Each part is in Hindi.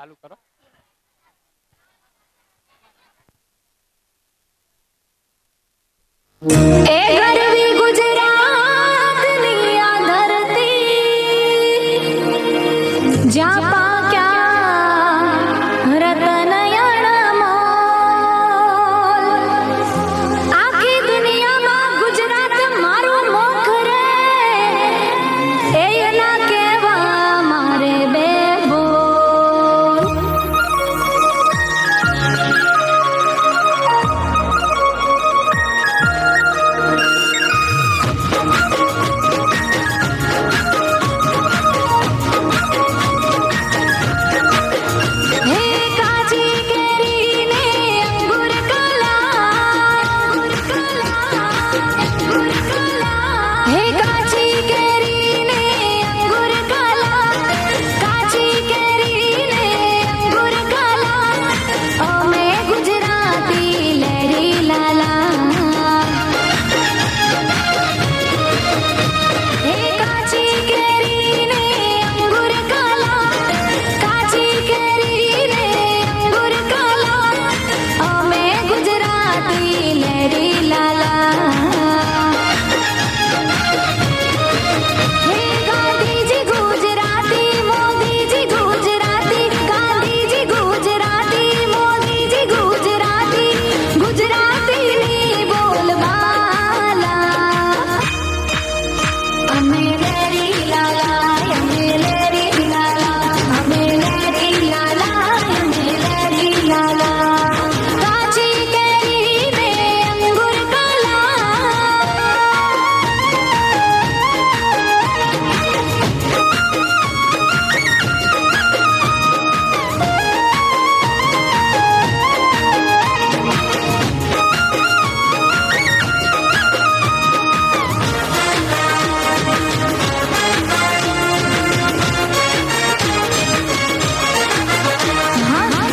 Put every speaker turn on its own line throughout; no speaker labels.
ચાલુ કરો. એ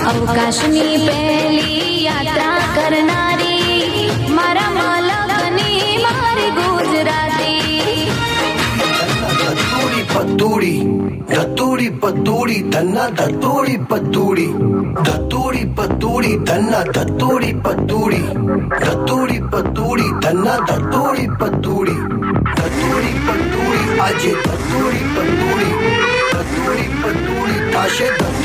અવકાશની પહેલી યાત્રા કરનારી મારા માલકની મારી ગુજરાતી
પતૂડી ધતૂડી પતૂડી ધના ધતૂડી પતૂડી ધતૂડી પતૂડી ધના ધતૂડી પતૂડી ધતૂડી
પતૂડી
ધના ધતૂડી પતૂડી ધતૂડી
પતૂડી
આજે ધતૂડી
પતૂડી ધતૂડી
પતૂડી થાશે ધતૂડી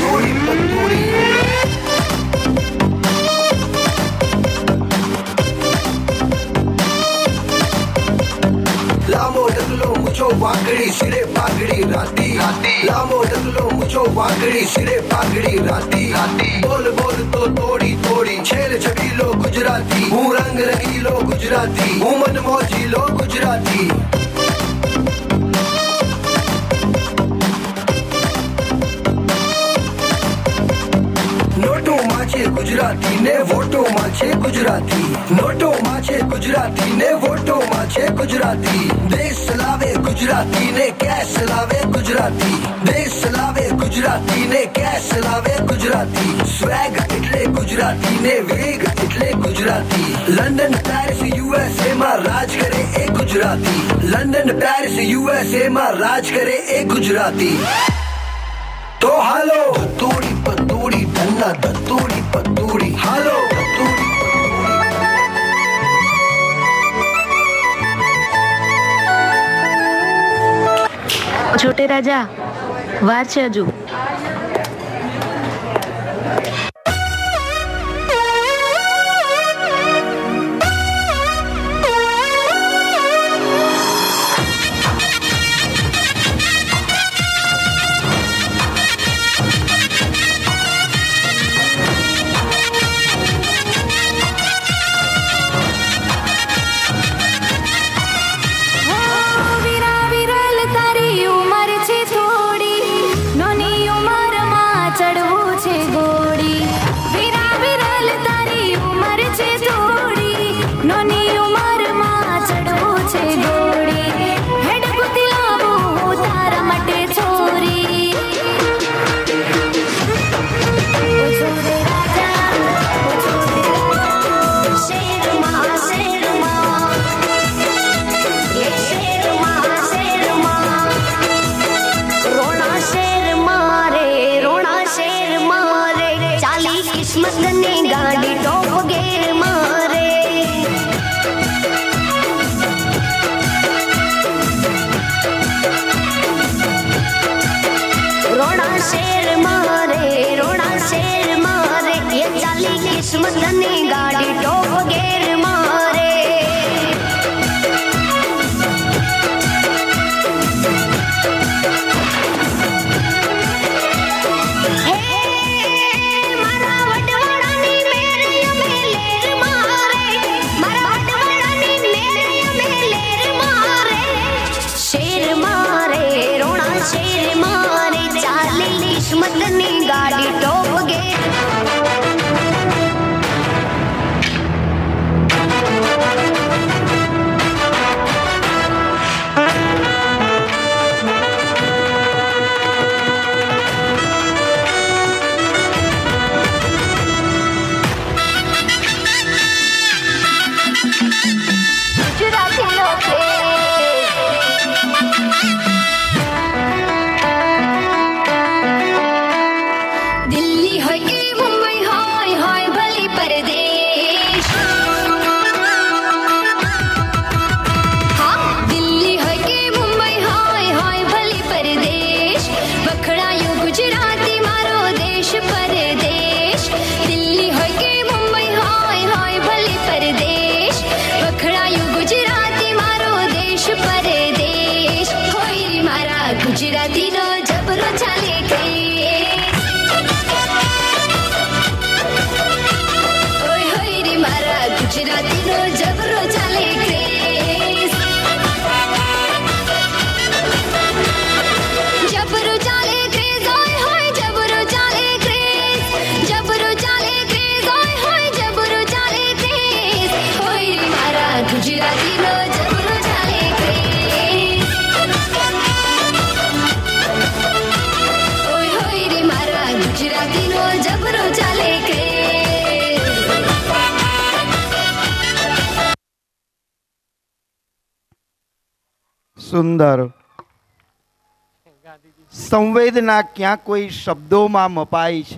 बोलो
मुझो वागड़ी सिरे पागड़ी राती। राती। बोल बोल तो तोड़ी तोड़ी। छेल छकी लो गुजराती। हूँ रंग रंगी लो गुजराती। हूँ मन मौजी लो गुजराती। नोटो माचे गुजराती ने वोटो माचे गुजराती। नोटो माचे गुजराती ने वोटो माचे गुजराती। देश लावे गुजराती ने कैश लावे गुजराती। ગુજરાતી ને કેશ લાવે ગુજરાતી સ્વેગ એટલે ગુજરાતી ને વેગ એટલે ગુજરાતી લંડન પેરિસ યુએસએ માં રાજ કરે એ ગુજરાતી લંડન પેરિસ યુએસએ માં રાજ કરે એ ગુજરાતી તો હાલો
દત્તોડી પત્તોડી
ધન્ના
દત્તોડી પત્તોડી
હાલો
દત્તોડી
છોટે રાજા Vá, tia Ju.
સુંદર. સંવેદના ક્યાં કોઈ શબ્દોમાં મપાય છે?